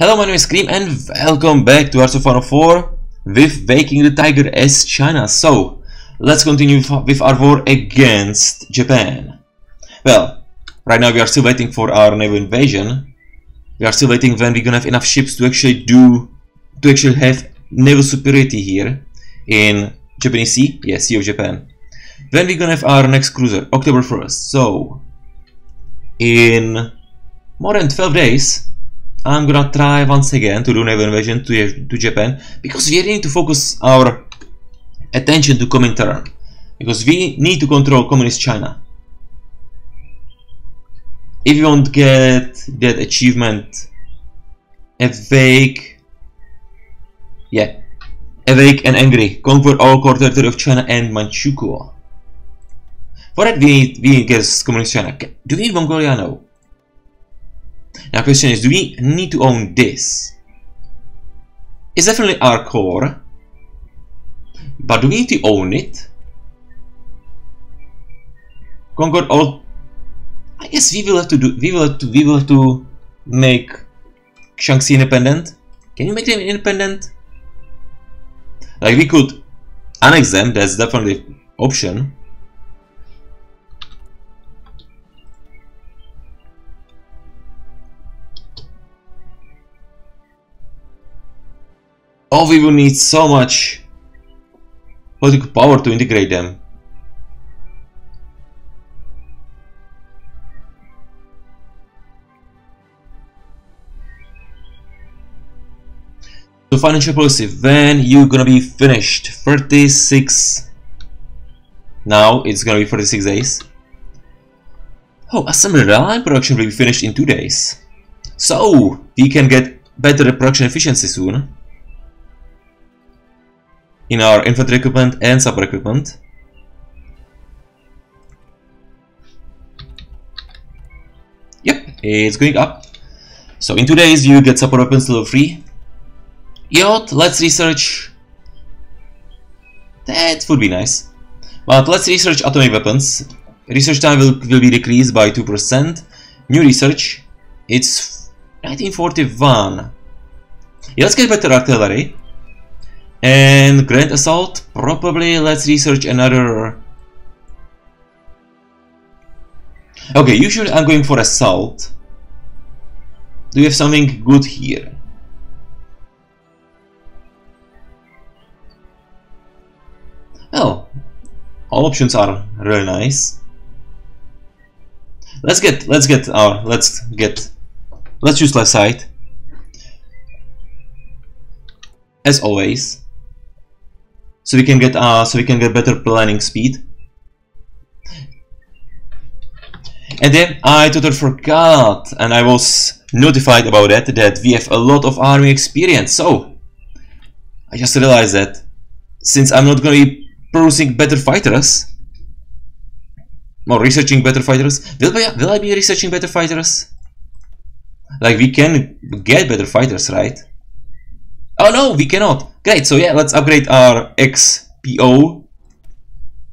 Hello, my name is Skream and welcome back to Hearts of Iron 4 with Waking the Tiger as China. So, let's continue with our war against Japan. Well, right now we are still waiting for our naval invasion. We are still waiting when we're gonna have enough ships to actually do, to actually have naval superiority here in Japanese Sea, yeah, Sea of Japan. When we're gonna have our next cruiser, October 1st. So, in more than 12 days, I'm gonna try once again to do naval invasion to, to Japan because we need to focus our attention to Comintern because we need to control communist China. If you to get that achievement, awake, yeah, awake and angry, conquer all core territory of China and Manchukuo. For that we need, we need communist China. Do we need Mongolia? No. Now question is, do we need to own this? It's definitely our core. But do we need to own it? Concord all I guess we will have to do we will have to we will have to make Shaanxi independent. Can you make them independent? Like we could annex them, that's definitely option. Oh, we will need so much political power to integrate them. So financial policy, when you gonna be finished? 36 now it's gonna be 46 days. Oh, assembly line production will be finished in two days. So we can get better production efficiency soon in our infantry equipment and support equipment. Yep, it's going up. So in two days you get support weapons level 3. Yacht, let's research. That would be nice. But let's research atomic weapons. Research time will, will be decreased by 2%. New research, it's 1941. Yeah, let's get better artillery. And Grand Assault, probably let's research another... Okay, usually I'm going for Assault. Do you have something good here? Well, all options are really nice. Let's get, let's get our, let's get, let's use left side. As always so we can get uh, so we can get better planning speed. And then I totally forgot, and I was notified about that, that we have a lot of army experience. So, I just realized that since I'm not going to be producing better fighters, or researching better fighters, will I, will I be researching better fighters? Like, we can get better fighters, right? Oh no, we cannot. Great, so yeah, let's upgrade our XPO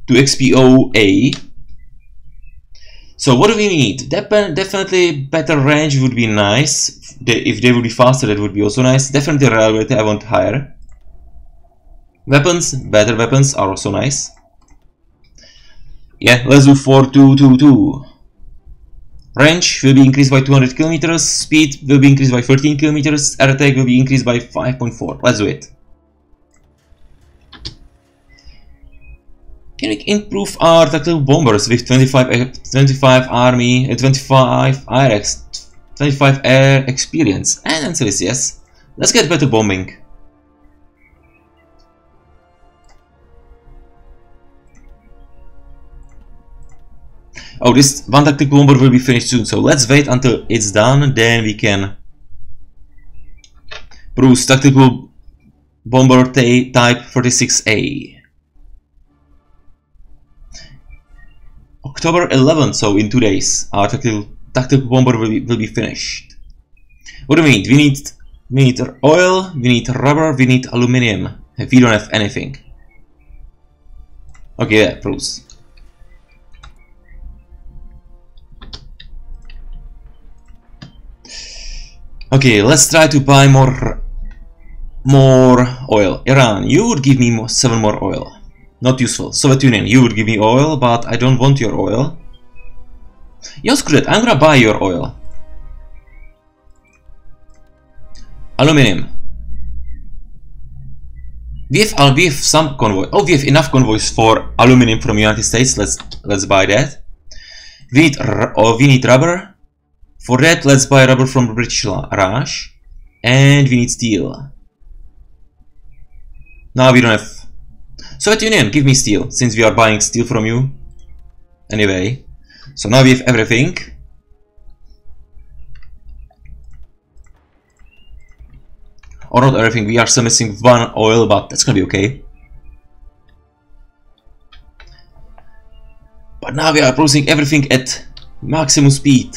to XPO-A. So what do we need? Dep definitely better range would be nice. if they would be faster, that would be also nice. Definitely reliability, I want higher. Weapons, better weapons are also nice. Yeah, let's do 4222. Range will be increased by 200 kilometers. Speed will be increased by 13 kilometers. Air attack will be increased by 5.4. Let's do it. Can we improve our tactical bombers with 25, 25 army, uh, 25 IRX, 25 air experience? And answer is yes. Let's get better bombing. Oh, this one tactical bomber will be finished soon, so let's wait until it's done, then we can produce tactical bomber type 36A. October 11th, so in two days, our tactical, tactical bomber will be, will be finished. What do we need? We need we need oil, we need rubber, we need aluminium. We don't have anything. Okay, yeah, produce. Okay, let's try to buy more more oil. Iran, you would give me seven more oil. Not useful. Soviet Union, you would give me oil, but I don't want your oil. Yeah, screw it. I'm gonna buy your oil. Aluminium. We have, uh, we have some convoy. Oh, we have enough convoys for aluminum from United States. Let's let's buy that. We need oh, we need rubber. For that, let's buy rubber from British Raj, and we need steel. Now we don't have. Soviet Union, give me steel, since we are buying steel from you. Anyway, so now we have everything. Or not everything, we are still missing one oil, but that's gonna be okay. But now we are producing everything at maximum speed.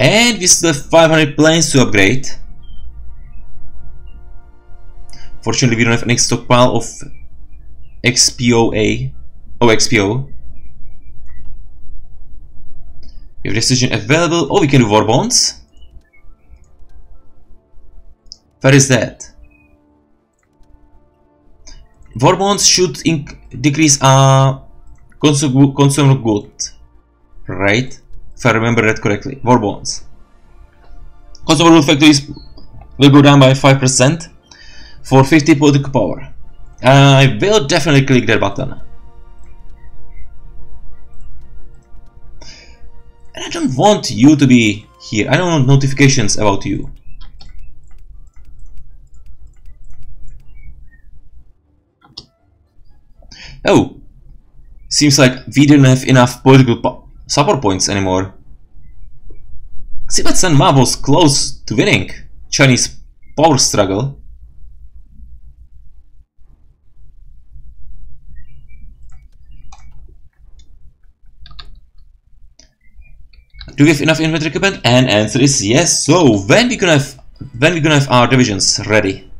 And we still have 500 planes to upgrade. Fortunately, we don't have any stockpile of XPOA. Oh, XPO. We have decision available. Oh, we can do war bonds. Where is that? War bonds should decrease uh, consumer, good, right? If I remember that correctly. War bonds. Consumer good factories will go down by 5% for 50 political power. I will definitely click that button. And I don't want you to be here. I don't want notifications about you. Oh, seems like we didn't have enough political support points anymore. Sibat Ma was close to winning Chinese power struggle. Do we have enough infantry equipment? And answer is yes. So when we gonna have when we gonna have our divisions ready?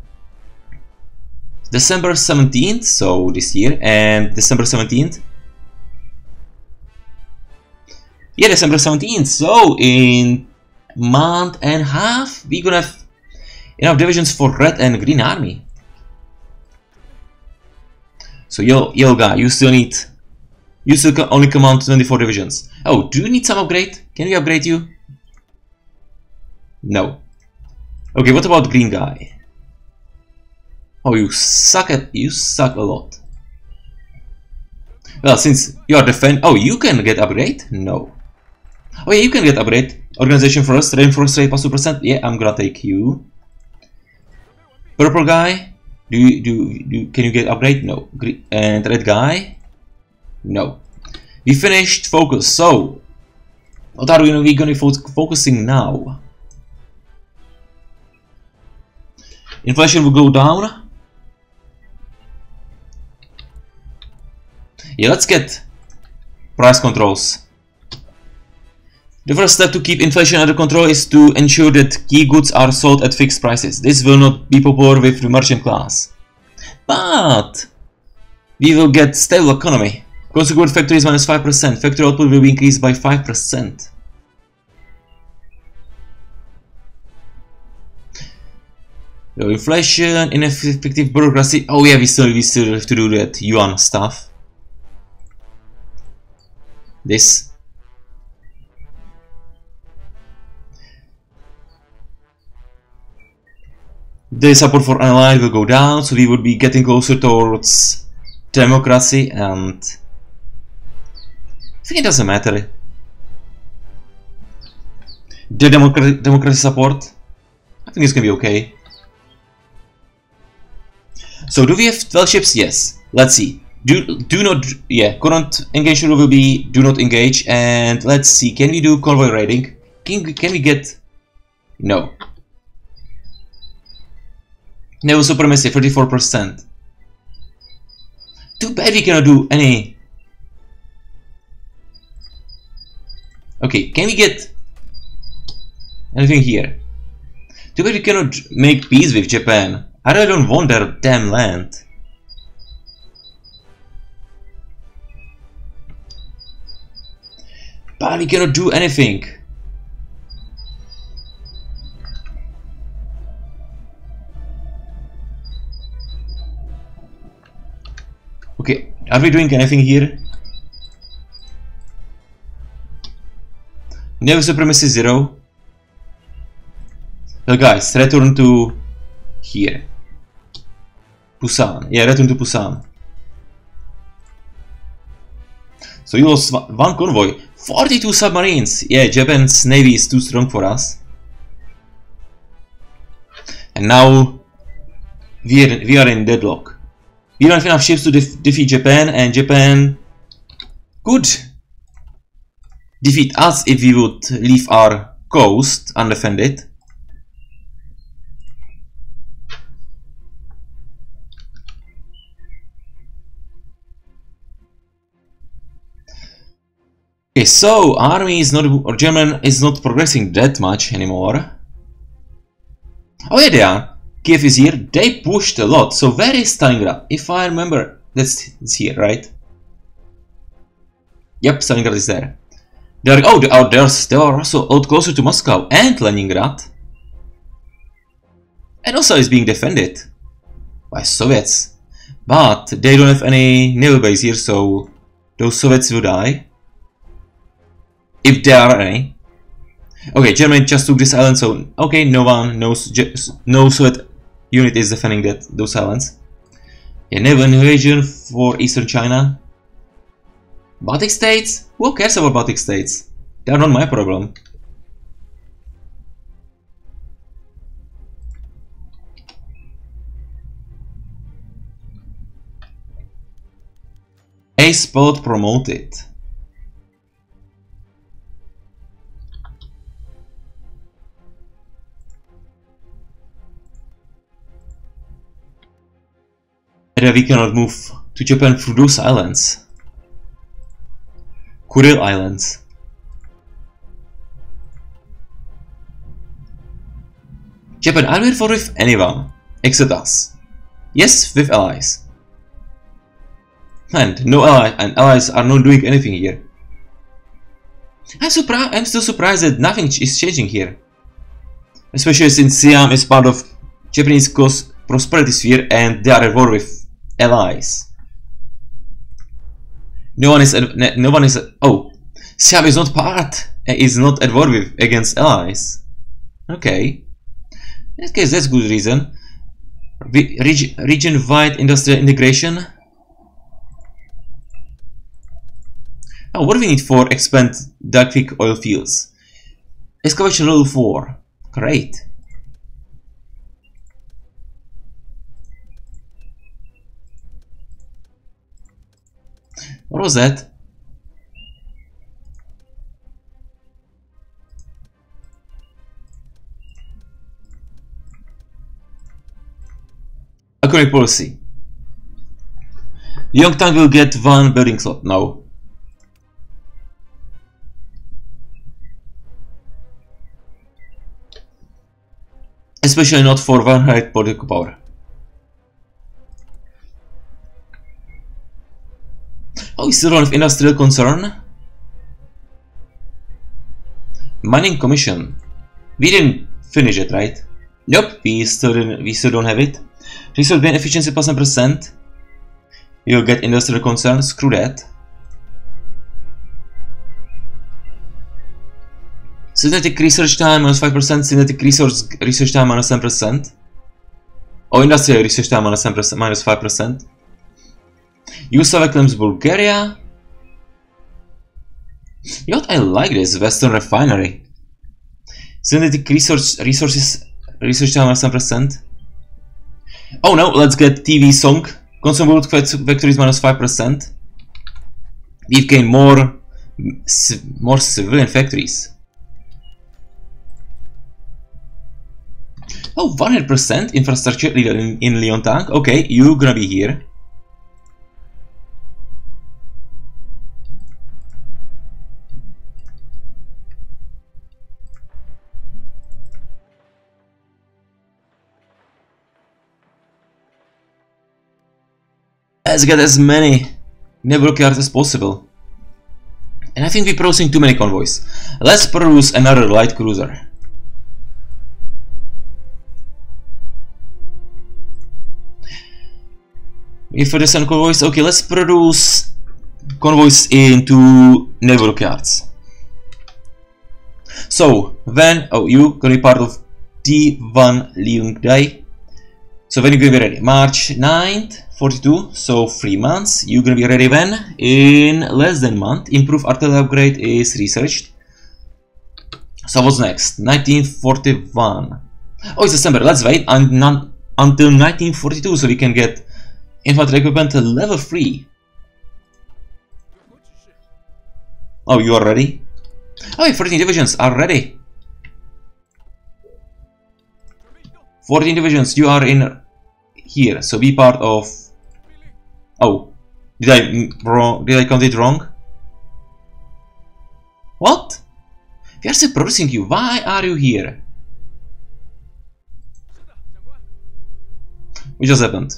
December 17th, so this year, and December 17th. Yeah, December 17th, so in month and half, we're gonna have enough divisions for Red and Green Army. So yo, yo guy, you still need, you still only command 24 divisions. Oh, do you need some upgrade? Can we upgrade you? No. Okay, what about green guy? Oh, you suck at you suck a lot. Well, since you are defend, oh, you can get upgrade. No. Oh yeah, you can get upgrade. Organization first, reinforce rate plus two percent. Yeah, I'm gonna take you. Purple guy, do you do, do can you get upgrade? No. And red guy, no. We finished focus. So, what are we gonna be focusing now? Inflation will go down. Yeah, let's get price controls. The first step to keep inflation under control is to ensure that key goods are sold at fixed prices. This will not be popular with the merchant class. But we will get stable economy. Consumer factories minus 5%. Factory output will be increased by 5%. Low inflation, ineffective bureaucracy. Oh yeah, we still we still have to do that yuan stuff this the support for online will go down so we would be getting closer towards democracy and I think it doesn't matter. The democracy, democracy support I think it's gonna be okay. So do we have 12 ships? Yes. Let's see. Do do not yeah current engage rule will be do not engage and let's see. Can we do convoy raiding? Can, can we get no naval supremacy 34 percent. Too bad we cannot do any. Okay can we get anything here? Too bad we cannot make peace with Japan. I really don't want their damn land. But we cannot do anything. Okay, are we doing anything here? Naval supremacy zero. Well guys, return to here. Busan. Yeah, return to Busan. So you lost one convoy. 42 submarines! Yeah, Japan's navy is too strong for us. And now we are, we are in deadlock. We don't have enough ships to def defeat Japan and Japan could defeat us if we would leave our coast undefended. Okay, so army is not or German is not progressing that much anymore. Oh yeah, they are. Kiev is here. They pushed a lot. So where is Stalingrad? If I remember, that's here, right? Yep, Stalingrad is there. They're oh, they are they are also lot closer to Moscow and Leningrad. And also is being defended by Soviets. But they don't have any naval base here, so those Soviets will die. If there are any. Okay, Germany just took this island, so okay, no one, no, no Soviet unit is defending that those islands. Yeah, naval invasion for eastern China. Baltic states? Who cares about Baltic states? They are not my problem. A spot promoted. That we cannot move to Japan through those islands. Kuril Islands. Japan we for with anyone, except us. Yes, with allies. And no ally and allies are not doing anything here. I'm I'm still surprised that nothing is changing here. Especially since Siam is part of Japanese coast prosperity sphere and they are at war with allies. No one is no one is oh Siam is not part eh, is not at war with against allies. Okay. In that case that's good reason. Reg region-wide industrial integration. Oh, what do we need for expand dark oil fields? Excavation level 4. Great. What was that? Economic policy. Youngstown will get one building slot now. Especially not for one high political power. We still don't have industrial concern? Mining commission. We didn't finish it, right? Nope, we still didn't, we still don't have it. Resource gain efficiency plus 10%. You'll get industrial concern, screw that. Synthetic research time minus 5%, synthetic resource research time minus 10%. Oh, industrial research time minus 10%, minus 5%. Yugoslav claims Bulgaria. You know what? I like this Western refinery. Synthetic resource resources research time 10%. Oh no, let's get T.V. Soong. Consumable vector is minus 5%. We've gained more more civilian factories. Oh, 100% infrastructure in, in Leontang. Okay, you gonna be here. Let's get as many naval cards as possible. And I think we're producing too many convoys. Let's produce another light cruiser. If the send convoys, okay, let's produce convoys into neighborhood yards. So, when, oh, you gonna be part of D1 Liung Dai. So when you gonna be ready? March 9th, 42, so 3 months. You're gonna be ready when? In less than a month. Improve artillery upgrade is researched. So what's next? 1941. Oh, it's December. Let's wait until 1942 so we can get infantry equipment level 3. Oh, you are ready? Oh, 14 divisions are ready. 14 divisions, you are in here, so be part of... Oh, did I wrong? Did I count it wrong? What? We are producing you. Why are you here? What just happened?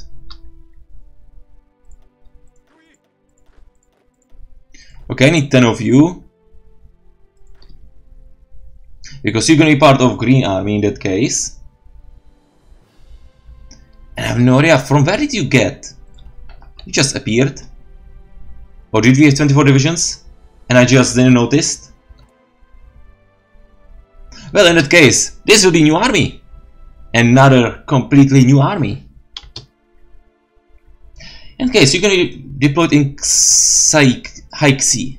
Okay, I need 10 of you. Because you're gonna be part of Green Army in that case. And I have no idea, from where did you get? You just appeared? Or did we have 24 divisions? And I just didn't notice? Well, in that case, this will be new army. Another completely new army. In case, you're gonna be deployed in Haixi.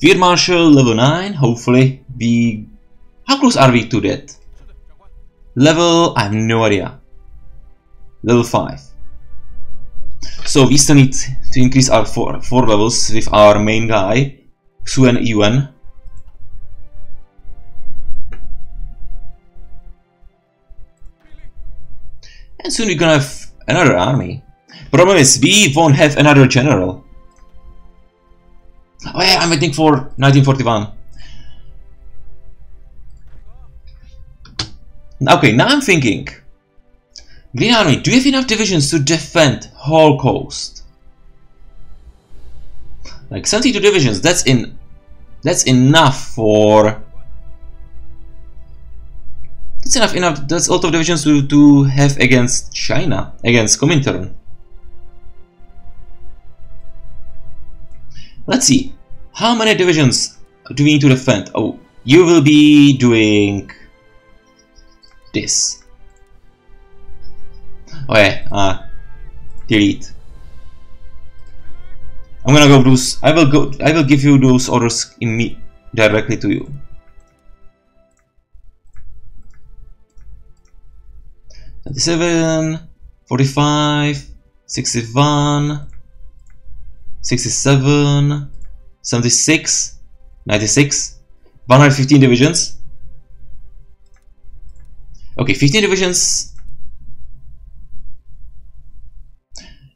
Field Marshal level 9, hopefully. We... How close are we to that? Level, I have no idea. Level 5. So we still need to increase our 4, four levels with our main guy, Xuen Yuan. And soon we're gonna have another army. Problem is, we won't have another general. Oh yeah, I'm waiting for 1941. Okay, now I'm thinking. Green Army, do you have enough divisions to defend whole coast? Like 72 divisions, that's in that's enough for that's enough enough that's a lot of divisions to, to have against China, against Comintern. Let's see. How many divisions do we need to defend? Oh, you will be doing this. Oh yeah, uh, delete. I'm gonna go those. I will go. I will give you those orders in me directly to you. Ninety-seven, forty-five, sixty-one, sixty-seven, seventy-six, ninety-six, one hundred fifteen divisions. Okay, 15 divisions.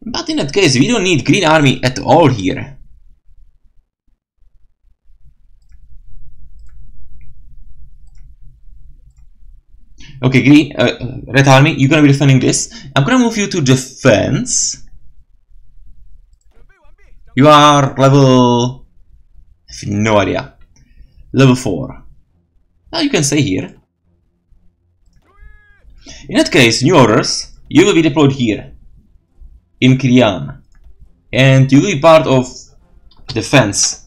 But in that case, we don't need Green Army at all here. Okay, Green, uh, Red Army, you're gonna be defending this. I'm gonna move you to defense. You are level... I have no idea. Level 4. Now you can stay here. In that case, new orders, you will be deployed here, in Krian, and you will be part of defense.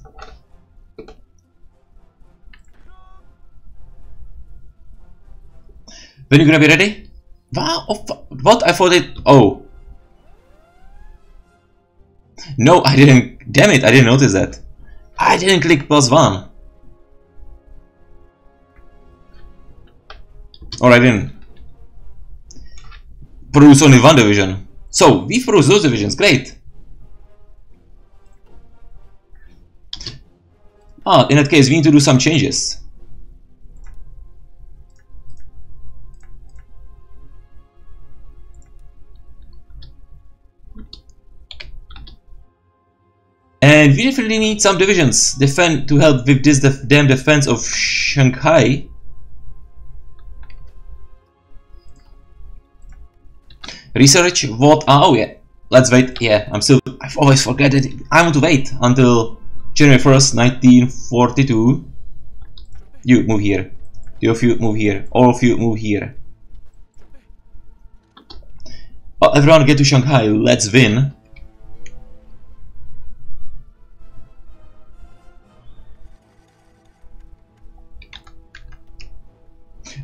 When you gonna be ready? Wow, what? I thought it... Oh. No, I didn't... Damn it, I didn't notice that. I didn't click plus one. Or I didn't produce only one division. So, we produce those divisions, great. Ah, in that case, we need to do some changes. And we definitely need some divisions defend to help with this def damn defense of Shanghai. Research what? Uh, oh yeah, let's wait. Yeah, I'm still. I've always forget it. I want to wait until January 1st, 1942. You move here. Two of you move here. All of you move here. Oh, everyone get to Shanghai, let's win.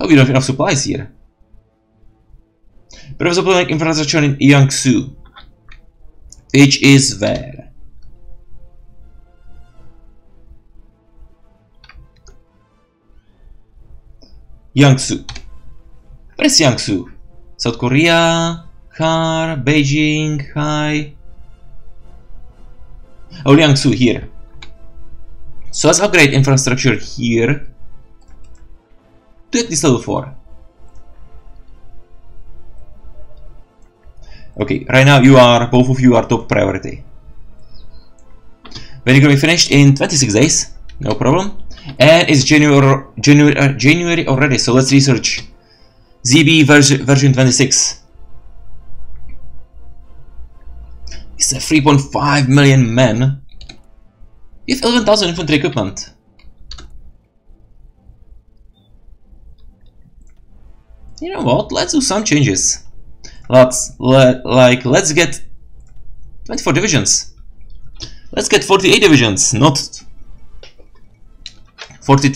Oh, we don't have enough supplies here. But there's a like infrastructure in Yangsu. Which is where? Yangsu. Where is Yangsu? South Korea, Har, Beijing, Hai. Oh, Yangsu here. So let's upgrade infrastructure here to at least level 4. Okay, right now you are, both of you are top priority. When you're gonna be finished in 26 days, no problem. And it's January, January, uh, January already, so let's research ZB version, version 26. It's a 3.5 million men. You have 11,000 infantry equipment. You know what? Let's do some changes. Let's let like let's get 24 divisions. Let's get 48 divisions, not 40,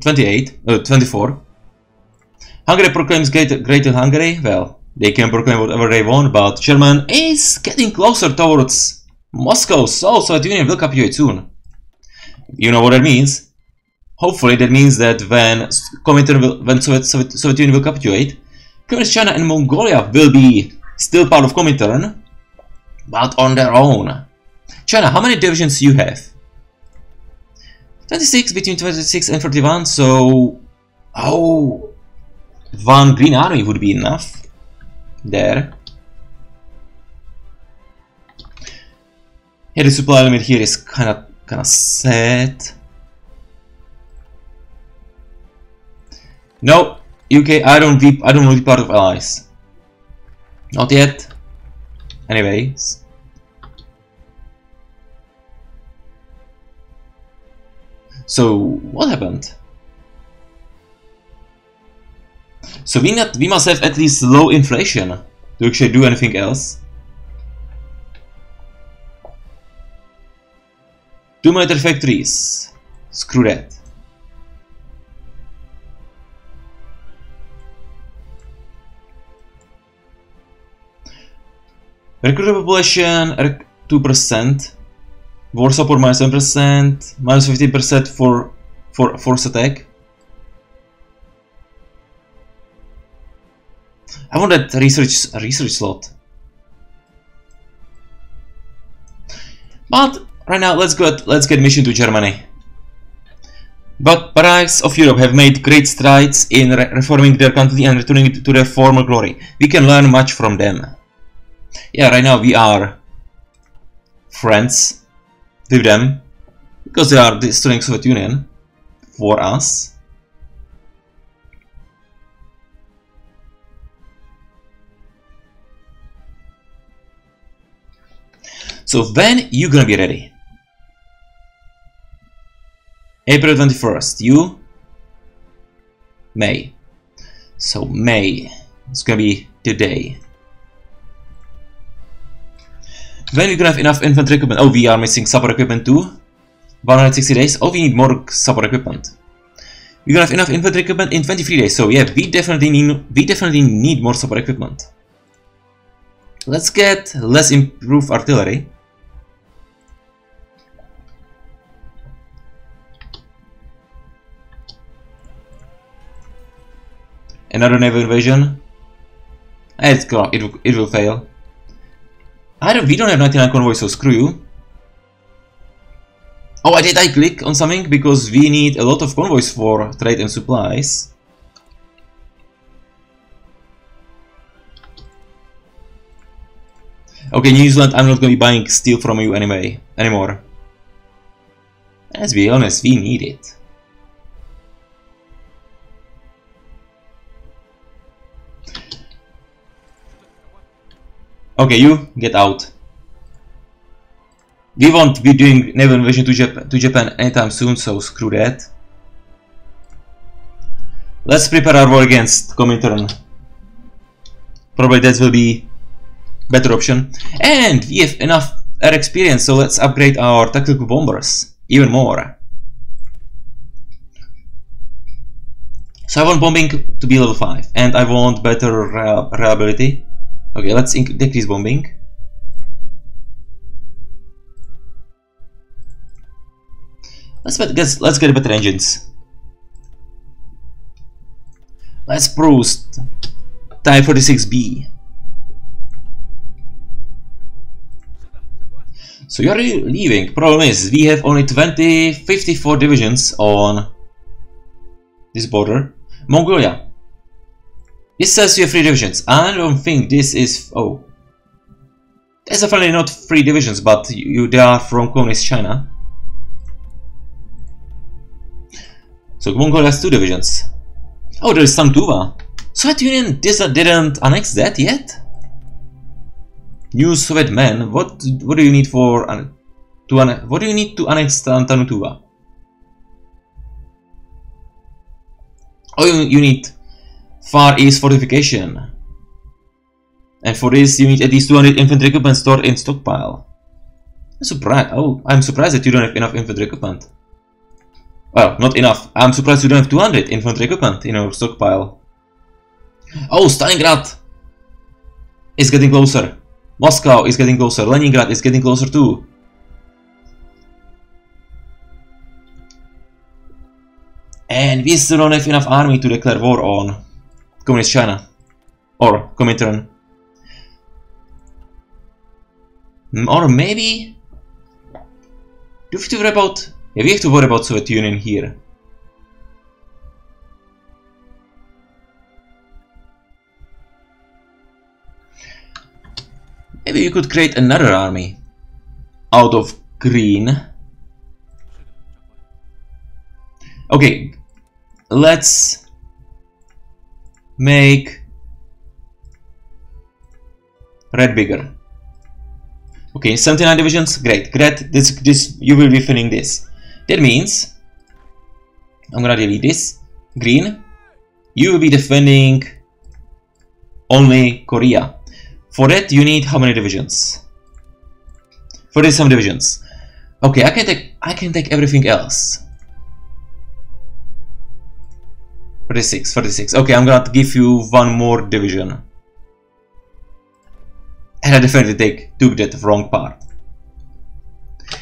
28, uh, 24. Hungary proclaims great, greater Hungary. Well, they can proclaim whatever they want, but German is getting closer towards Moscow, so Soviet Union will capitulate soon. You know what that means? Hopefully that means that when Comintern will, when Soviet, Soviet, Soviet Union will capitulate, Communist China and Mongolia will be still part of Comintern, but on their own. China, how many divisions you have? 26 between 26 and 41, so... Oh... One green army would be enough. There. Yeah, the supply limit here is kinda kinda set. No, UK, I don't be I don't want to be part of allies. Not yet. Anyways. So what happened? So we not we must have at least low inflation to actually do anything else. Two military factories. Screw that. Recruit population 2%. War support minus 7%, minus 15% for for force attack. I want that research research slot. But right now let's go let's get mission to Germany. But Barracks of Europe have made great strides in re reforming their country and returning it to their former glory. We can learn much from them. Yeah, right now we are friends with them because they are destroying Soviet Union for us. So when you gonna be ready? April 21st, you? May. So May, it's gonna be today. When we gonna have enough infantry equipment? Oh, we are missing support equipment too. 160 days. Oh, we need more support equipment. We're gonna have enough infantry equipment in 23 days. So yeah, we definitely need we definitely need more support equipment. Let's get less improved artillery. Another naval invasion. It's, it, it will fail. I don't, we don't have 99 convoys, so screw you. Oh, I did I click on something? Because we need a lot of convoys for trade and supplies. Okay, New Zealand, I'm not going to be buying steel from you anyway, anymore. Let's be honest, we need it. Okay, you get out. We won't be doing naval invasion to, Jap to Japan anytime soon, so screw that. Let's prepare our war against Comintern. Probably that will be better option. And we have enough air experience, so let's upgrade our tactical bombers even more. So I want bombing to be level 5, and I want better uh, reliability. Okay, let's decrease bombing. Let's get let's get better engines. Let's boost Type 46B. So you're leaving. Problem is, we have only 20, 54 divisions on this border. Mongolia. It says you have three divisions. I don't think this is... Oh. That's definitely not three divisions, but you, they are from Communist China. So Mongolia has two divisions. Oh, there is Tuva. Soviet Union didn't annex that yet? New Soviet man, what what do you need for to what do you need to annex Tannu Tuva? Oh, you, you need Far East fortification. And for this, you need at least 200 infantry equipment stored in stockpile. I'm surprised. Oh, I'm surprised that you don't have enough infantry equipment. Well, not enough. I'm surprised you don't have 200 infantry equipment in your stockpile. Oh, Stalingrad is getting closer. Moscow is getting closer. Leningrad is getting closer too. And we still don't have enough army to declare war on Communist China. Or Comintern. Mm, or maybe... Do we have to worry about... Yeah, we have to worry about Soviet Union here. Maybe you could create another army out of green. Okay, let's make red bigger. Okay, 79 divisions, great, great. This, this, you will be filling this. That means I'm gonna delete this. Green, you will be defending only Korea. For that, you need how many divisions? For this, some divisions. Okay, I can take I can take everything else. 46, 46. Okay, I'm gonna give you one more division. And I definitely take took that wrong part.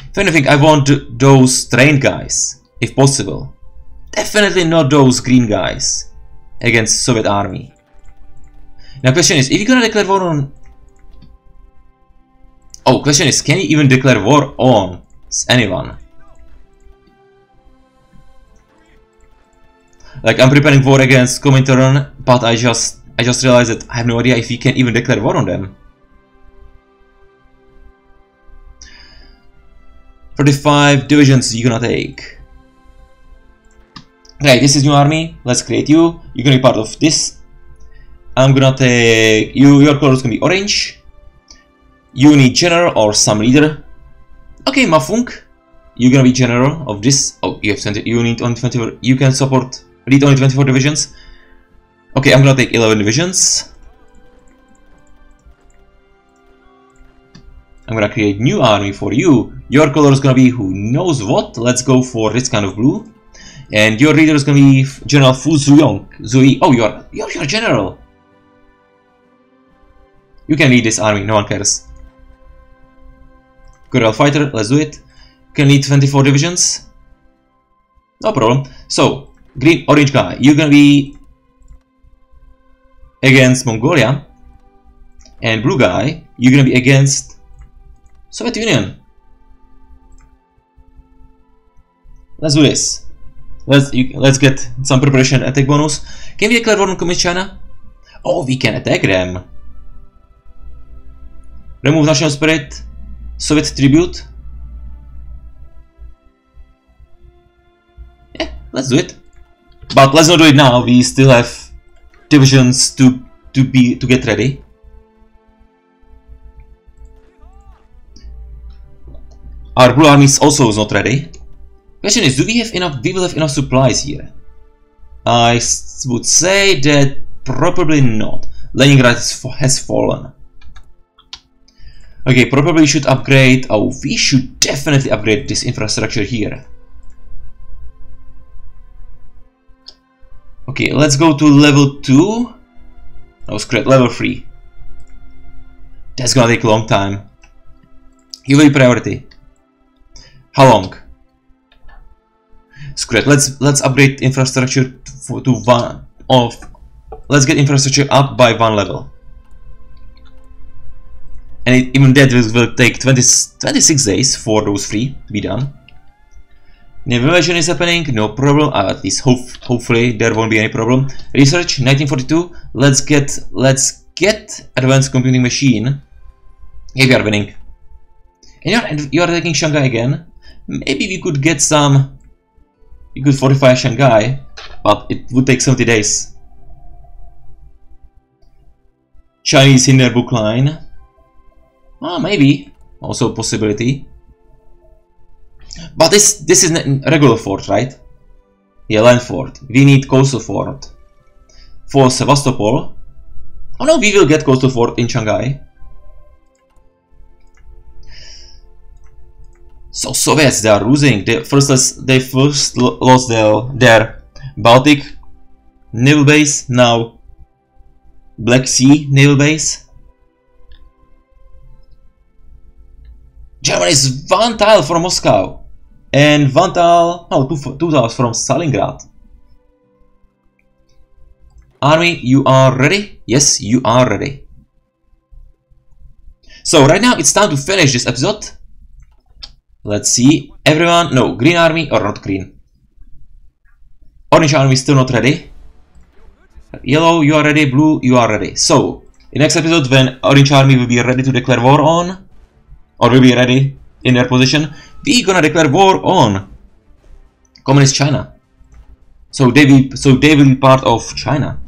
If anything, I want those trained guys, if possible. Definitely not those green guys against Soviet army. Now question is, if you're gonna declare war on Oh, question is, can you even declare war on anyone? Like, I'm preparing war against Comintern, but I just, I just realized that I have no idea if we can even declare war on them. 35 divisions you're gonna take. Okay, this is new army. Let's create you. You're gonna be part of this. I'm gonna take you. Your color is gonna be orange. You need general or some leader. Okay, Mafunk, you're gonna be general of this. Oh, you have 20. You need only 24. You can support lead only 24 divisions. Okay, I'm gonna take 11 divisions. I'm gonna create new army for you. Your color is gonna be who knows what. Let's go for this kind of blue. And your leader is gonna be General Fu Zuyong. Zui. Oh, you're you're, you're general. You can lead this army. No one cares. Guerrilla Fighter, let's do it. Can lead 24 divisions. No problem. So, green, orange guy, you're gonna be against Mongolia. And blue guy, you're gonna be against Soviet Union. Let's do this. Let's you, let's get some preparation attack bonus. Can we declare war on Communist China? Oh, we can attack them. Remove national spirit. Soviet tribute? Let's do it. But let's not do it now, we still have divisions to to be to get ready. Our blue army is also not ready. Question is, do we have enough? We will have enough supplies here. I would say that probably not. Leningrad has fallen. Okay, probably should upgrade. Oh, we should definitely upgrade this infrastructure here. Okay, let's go to level 2. No, scrap, level 3. That's gonna take a long time. Will be priority. How long? Scrap, let's let's upgrade infrastructure to, to one of let's get infrastructure up by one level and it, even that will, will take 20, 26 days for those three to be done. Invasion is happening, no problem, at least hope, hopefully there won't be any problem. Research, 1942, let's get, let's get advanced computing machine. Yeah, we are winning. And you're, you are taking Shanghai again. Maybe we could get some, we could fortify Shanghai, but it would take 70 days. Chinese Hindenburg line. Ah, maybe. Also a possibility. But this this is regular fort, right? Yeah, land fort. We need coastal fort. For Sevastopol. Oh no, we will get coastal fort in Shanghai. So Soviets, they are losing. They first they first lost their their Baltic naval base. Now Black Sea naval base. Germany is one tile from Moscow and tile, no, two, two tiles from Stalingrad. Army, you are ready? Yes, you are ready. So right now it's time to finish this episode. Let's see. Everyone, no, green army or not green. Orange army still not ready. Yellow, you are ready. Blue, you are ready. So, in next episode when orange army will be ready to declare war on, or will be ready in their position, we gonna declare war on Communist China. So they will, so they will be part of China.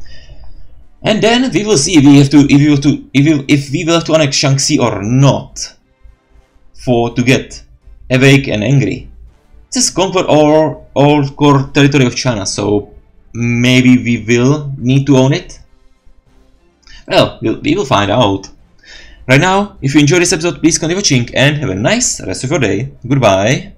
And then we will see if we have to, if we will to, if we, if we will have to annex Shaanxi or not, for to get awake and angry. This is conquer all all core territory of China, so maybe we will need to own it. We'll we will find out. Right now, if you enjoyed this episode, please continue watching and have a nice rest of your day. Goodbye.